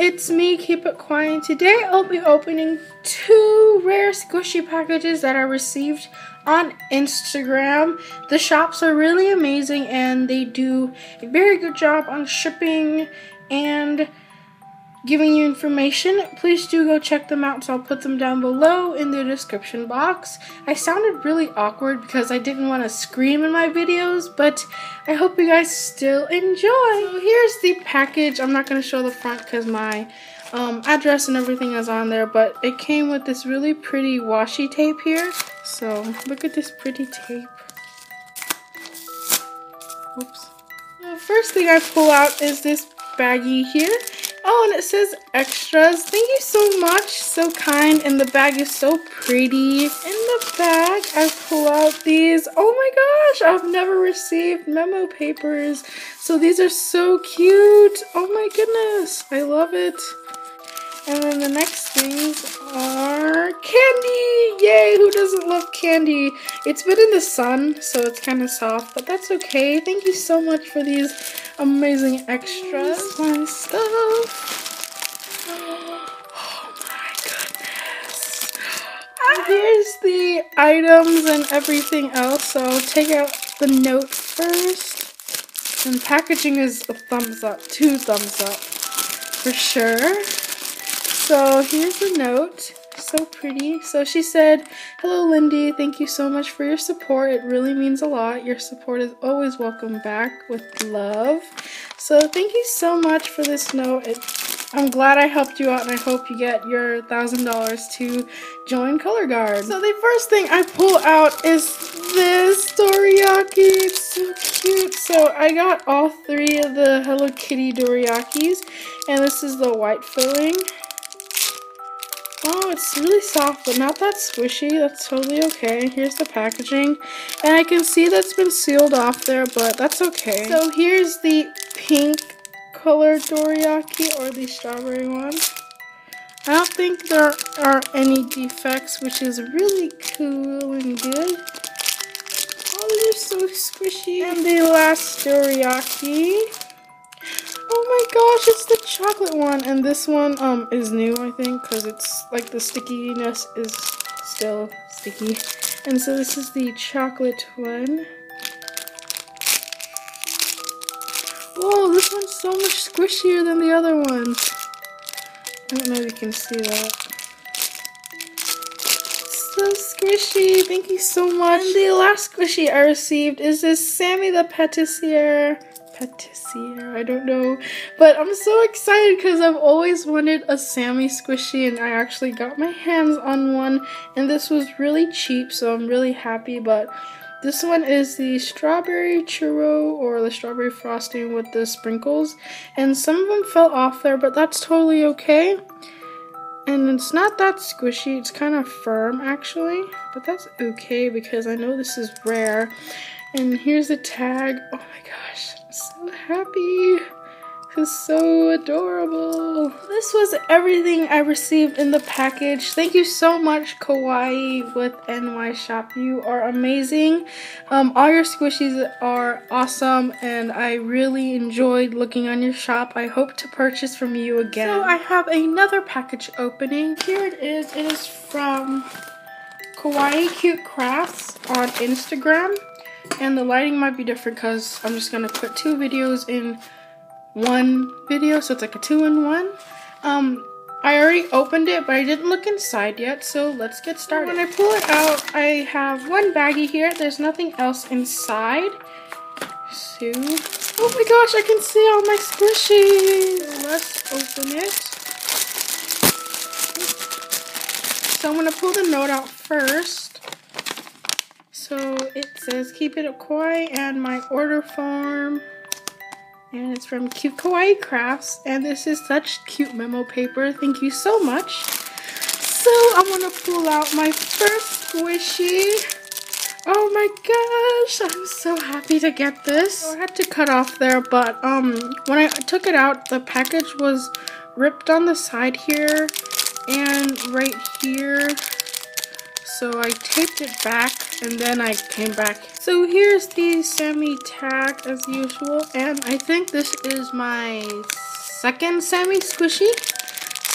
it's me, Keep It Kawaii. Today I'll be opening two rare squishy packages that I received on Instagram. The shops are really amazing and they do a very good job on shipping and giving you information. Please do go check them out, so I'll put them down below in the description box. I sounded really awkward because I didn't want to scream in my videos, but I hope you guys still enjoy. So here's the package. I'm not going to show the front because my um, address and everything is on there, but it came with this really pretty washi tape here. So look at this pretty tape. Oops. The first thing I pull out is this baggie here. Oh, and it says extras. Thank you so much. So kind. And the bag is so pretty. In the bag, I pull out these. Oh my gosh, I've never received memo papers. So these are so cute. Oh my goodness. I love it. And then the next things are candy! Yay! Who doesn't love candy? It's been in the sun, so it's kind of soft, but that's okay. Thank you so much for these amazing extras. My stuff. Oh my goodness. And here's the items and everything else. So I'll take out the note first. And packaging is a thumbs up, two thumbs up for sure. So here's the note. So pretty. So she said, Hello, Lindy. Thank you so much for your support. It really means a lot. Your support is always welcome back with love. So thank you so much for this note. It, I'm glad I helped you out and I hope you get your $1,000 to join Color Guard. So the first thing I pull out is this dorayaki. It's so cute. So I got all three of the Hello Kitty dorayakis and this is the white filling. It's really soft, but not that squishy. That's totally okay. Here's the packaging. And I can see that's been sealed off there, but that's okay. So here's the pink colored dorayaki, or the strawberry one. I don't think there are any defects, which is really cool and good. Oh, they're so squishy. And the last dorayaki. Oh my gosh, it's the chocolate one. And this one um is new, I think, because it's like the stickiness is still sticky. And so this is the chocolate one. Whoa, this one's so much squishier than the other ones. I don't know if you can see that. So squishy. Thank you so much. And the last squishy I received is this Sammy the Patissier patissier. I don't know. But I'm so excited because I've always wanted a Sammy squishy and I actually got my hands on one and this was really cheap so I'm really happy but this one is the strawberry churro or the strawberry frosting with the sprinkles and some of them fell off there but that's totally okay. And it's not that squishy, it's kind of firm actually, but that's okay because I know this is rare. And here's the tag. Oh my gosh, so happy. Is so adorable. This was everything I received in the package. Thank you so much, Kawaii with NY Shop. You are amazing. Um, all your squishies are awesome, and I really enjoyed looking on your shop. I hope to purchase from you again. So I have another package opening. Here it is. It is from Kawaii Cute Crafts on Instagram. And the lighting might be different because I'm just going to put two videos in one video. So it's like a two in one. Um, I already opened it, but I didn't look inside yet. So let's get started. When I pull it out, I have one baggie here. There's nothing else inside. So, oh my gosh, I can see all my squishies. Let's open it. So I'm to pull the note out first. So it says keep it kawaii and my order form. And it's from Cute Kawaii Crafts. And this is such cute memo paper. Thank you so much. So I'm going to pull out my first squishy. Oh my gosh, I'm so happy to get this. So I had to cut off there, but um, when I took it out, the package was ripped on the side here and right here. So I taped it back and then I came back. So here's the Sammy tag as usual and I think this is my second Sammy squishy.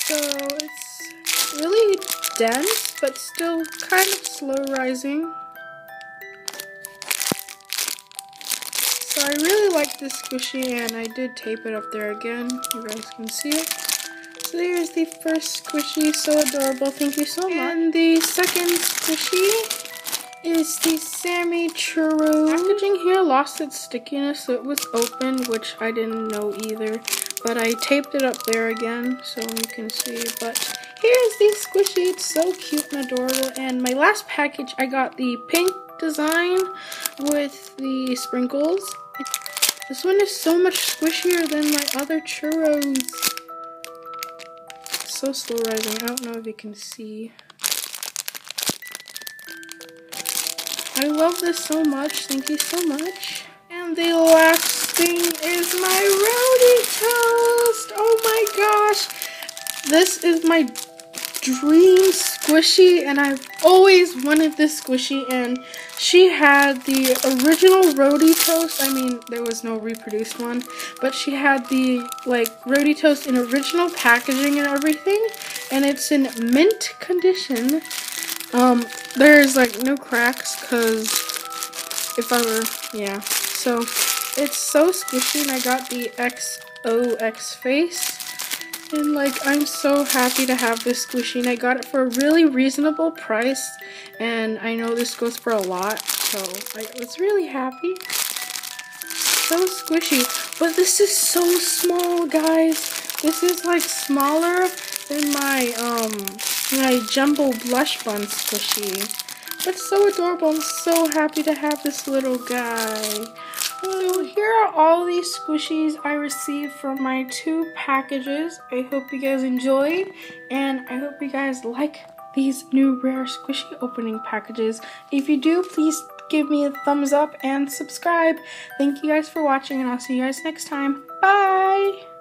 So it's really dense, but still kind of slow rising. So I really like this squishy and I did tape it up there again. You guys can see it. So there's the first squishy, so adorable, thank you so much. And the second squishy is the Sammy Churro. Packaging here lost its stickiness, so it was open, which I didn't know either. But I taped it up there again, so you can see. But here's the squishy. It's so cute and adorable. And my last package, I got the pink design with the sprinkles. This one is so much squishier than my other churros. so slow rising. I don't know if you can see. I love this so much. Thank you so much. And the last thing is my rowdy toast. Oh my gosh. This is my dream squishy and I've always wanted this squishy and she had the original Roadie Toast. I mean, there was no reproduced one, but she had the like Roadie Toast in original packaging and everything, and it's in mint condition. Um, there's like no cracks because if I were, yeah. So it's so squishy and I got the XOX face. And like, I'm so happy to have this squishy and I got it for a really reasonable price. And I know this goes for a lot, so I was really happy. So squishy. But this is so small, guys. This is like smaller than my, um, my jumbo blush bun squishy. It's so adorable. I'm so happy to have this little guy. So here are all these squishies I received from my two packages. I hope you guys enjoyed and I hope you guys like these new rare squishy opening packages. If you do, please give me a thumbs up and subscribe. Thank you guys for watching and I'll see you guys next time. Bye!